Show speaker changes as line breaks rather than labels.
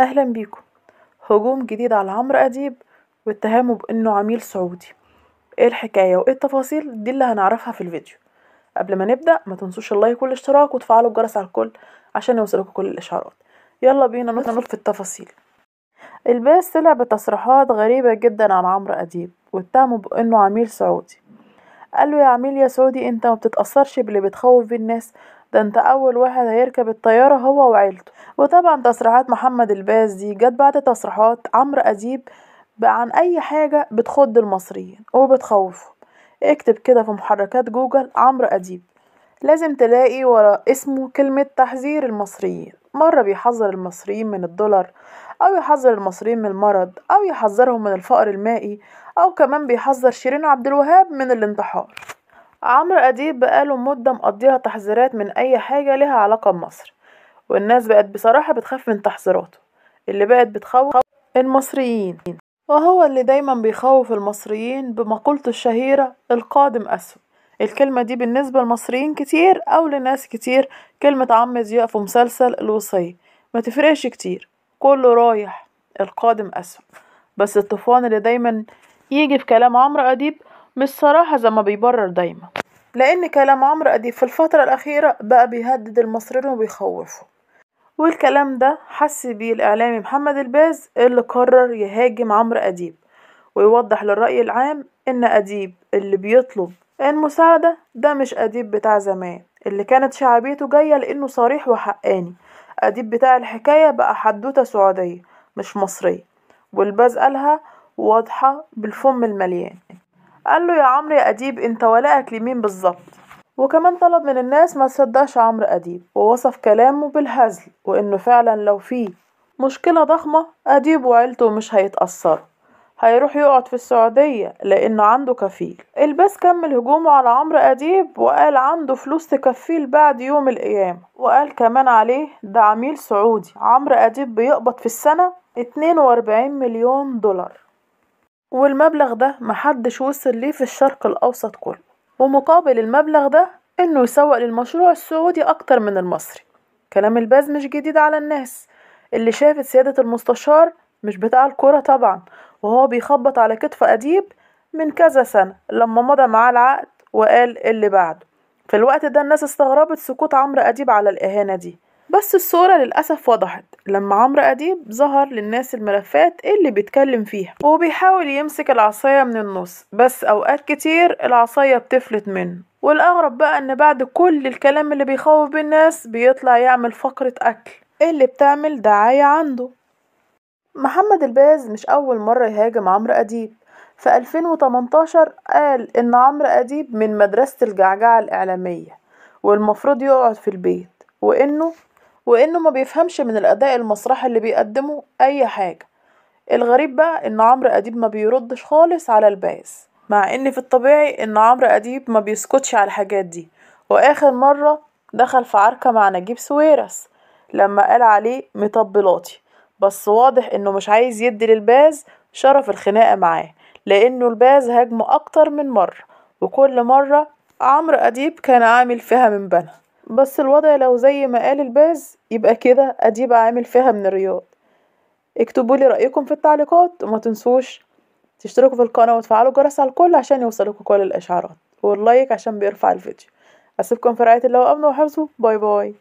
أهلا بيكم. هجوم جديد على عمرو أديب واتهامه بأنه عميل سعودي. إيه الحكاية وإيه التفاصيل؟ دي اللي هنعرفها في الفيديو. قبل ما نبدأ ما تنسوش ال like والاشتراك وتفعلوا الجرس على الكل عشان يوصلكوا كل الإشعارات. يلا بينا ندخل في التفاصيل. الباز طلع بتصريحات غريبة جدا عن عمرو أديب واتهمه بأنه عميل سعودي. قال له يا عميل يا سعودي أنت ما بتتأثرش باللي بتخوف بيه الناس ده انت أول واحد هيركب الطيارة هو وعيلته. وطبعا تصريحات محمد الباز دي جت بعد تصريحات عمرو أديب عن أي حاجة بتخض المصريين وبتخوفهم. اكتب كده في محركات جوجل عمرو أديب لازم تلاقي ورا اسمه كلمة تحذير المصريين. مرة بيحذر المصريين من الدولار أو يحذر المصريين من المرض أو يحذرهم من الفقر المائي أو كمان بيحذر شيرين عبد الوهاب من الانتحار. عمرو أديب بقاله مدة مقضيها تحذيرات من أي حاجة لها علاقة بمصر والناس بقت بصراحة بتخاف من تحذيراته اللي بقت بتخوف المصريين. وهو اللي دايما بيخوف المصريين بمقولته الشهيرة القادم أسوأ الكلمة دي بالنسبة لمصريين كتير أو لناس كتير كلمة عم ضياء في مسلسل الوصية. ما تفرقش كتير كله رايح القادم أسوأ بس الطوفان اللي دايما يجي في كلام عمرو أديب مش صراحة زي ما بيبرر دايما. لأن كلام عمرو أديب في الفترة الأخيرة بقى بيهدد المصريين وبيخوفهم. والكلام ده حس بيه الإعلامي محمد الباز اللي قرر يهاجم عمرو أديب ويوضح للرأي العام إن أديب اللي بيطلب المساعدة ده مش أديب بتاع زمان اللي كانت شعبيته جاية لأنه صريح وحقاني. أديب بتاع الحكاية بقى حدوتة سعودية مش مصرية. والباز قالها واضحة بالفم المليان. قال له يا عمرو يا أديب انت ولاءك لمين بالظبط؟ وكمان طلب من الناس ما تصدقش عمرو أديب ووصف كلامه بالهزل وإنه فعلا لو في مشكلة ضخمة أديب وعيلته مش هيتأثروا. هيروح يقعد في السعودية لأنه عنده كفيل. الباز كمل هجومه على عمرو أديب وقال عنده فلوس تكفيه بعد يوم القيامة. وقال كمان عليه ده عميل سعودي عمرو أديب بيقبض في السنة 42 مليون دولار. والمبلغ ده محدش وصل ليه في الشرق الأوسط كله. ومقابل المبلغ ده إنه يسوق للمشروع السعودي أكتر من المصري. كلام الباز مش جديد على الناس. اللي شافت سيادة المستشار مش بتاع الكرة طبعا وهو بيخبط على كتف أديب من كذا سنة لما مضى معاه العقد وقال اللي بعده. في الوقت ده الناس استغربت سكوت عمرو أديب على الإهانة دي. بس الصورة للأسف وضحت لما عمرو أديب ظهر للناس الملفات اللي بيتكلم فيها وبيحاول يمسك العصاية من النص بس أوقات كتير العصاية بتفلت منه. والأغرب بقى إن بعد كل الكلام اللي بيخوف الناس بيطلع يعمل فقرة أكل اللي بتعمل دعاية عنده. محمد الباز مش أول مرة يهاجم عمرو أديب. في 2018 قال إن عمرو أديب من مدرسة الجعجعة الإعلامية والمفروض يقعد في البيت وإنه وإنه ما بيفهمش من الأداء المسرحي اللي بيقدمه أي حاجة. الغريب بقى إن عمرو أديب ما بيردش خالص على الباز مع إن في الطبيعي إن عمرو أديب ما بيسكتش على الحاجات دي. وآخر مرة دخل في عركة مع نجيب ساويرس لما قال عليه مطبلاتي. بس واضح إنه مش عايز يدي للباز شرف الخناقة معاه لأنه الباز هاجمه أكتر من مرة. وكل مرة عمرو أديب كان عامل فيها من بنها. بس الوضع لو زي ما قال الباز يبقى كده أديب عامل فيها من الرياض. اكتبوا لي رأيكم في التعليقات وما تنسوش تشتركوا في القناة وتفعلوا الجرس على الكل عشان يوصلكوا كل الإشعارات. وال like عشان بيرفع الفيديو. أسيبكم في رعاية الله وأمنه وحفظه. bye bye.